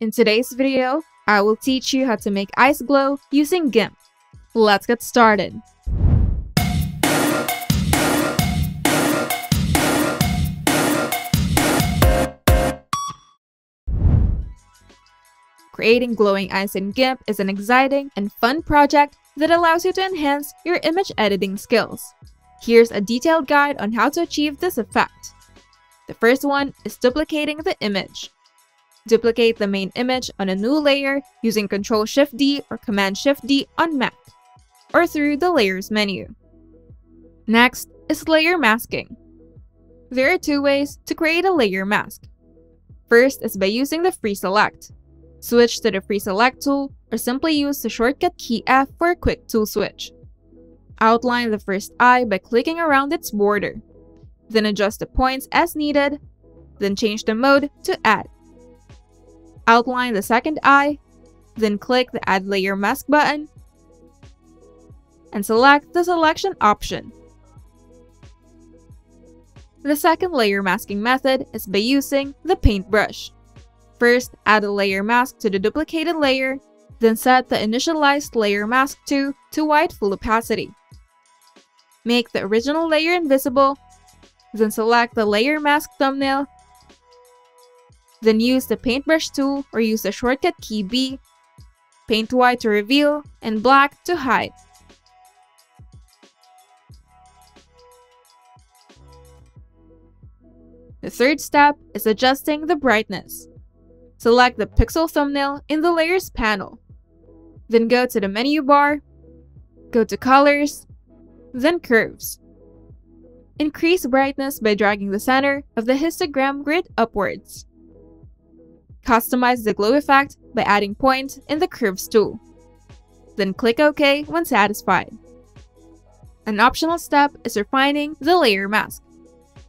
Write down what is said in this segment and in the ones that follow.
In today's video, I will teach you how to make ice glow using GIMP. Let's get started. Creating glowing ice in GIMP is an exciting and fun project that allows you to enhance your image editing skills. Here's a detailed guide on how to achieve this effect. The first one is duplicating the image. Duplicate the main image on a new layer using Ctrl-Shift-D or Command-Shift-D on Mac, or through the Layers menu. Next is layer masking. There are two ways to create a layer mask. First is by using the Free Select. Switch to the Free Select tool or simply use the shortcut key F for a quick tool switch. Outline the first eye by clicking around its border. Then adjust the points as needed, then change the mode to Add. Outline the second eye, then click the Add Layer Mask button, and select the selection option. The second layer masking method is by using the paintbrush. First, add a layer mask to the duplicated layer, then set the initialized layer mask to, to white full opacity. Make the original layer invisible, then select the layer mask thumbnail, then use the paintbrush tool or use the shortcut key B, paint white to reveal, and black to hide. The third step is adjusting the brightness. Select the pixel thumbnail in the Layers panel. Then go to the menu bar, go to Colors, then Curves. Increase brightness by dragging the center of the histogram grid upwards. Customize the glow effect by adding point in the Curves tool. Then click OK when satisfied. An optional step is refining the layer mask.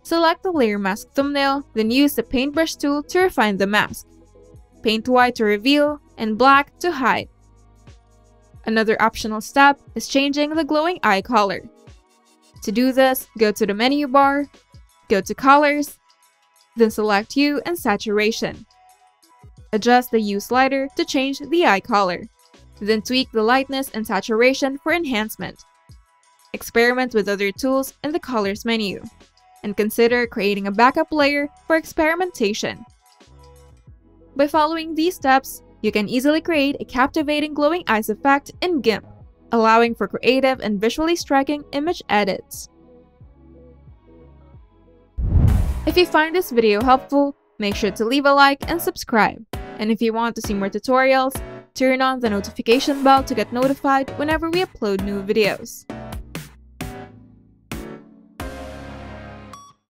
Select the layer mask thumbnail, then use the paintbrush tool to refine the mask. Paint white to reveal, and black to hide. Another optional step is changing the glowing eye color. To do this, go to the menu bar, go to Colors, then select Hue and Saturation. Adjust the Hue slider to change the eye color. Then tweak the lightness and saturation for enhancement. Experiment with other tools in the Colors menu. And consider creating a backup layer for experimentation. By following these steps, you can easily create a captivating glowing eyes effect in GIMP, allowing for creative and visually striking image edits. If you find this video helpful, make sure to leave a like and subscribe. And if you want to see more tutorials, turn on the notification bell to get notified whenever we upload new videos.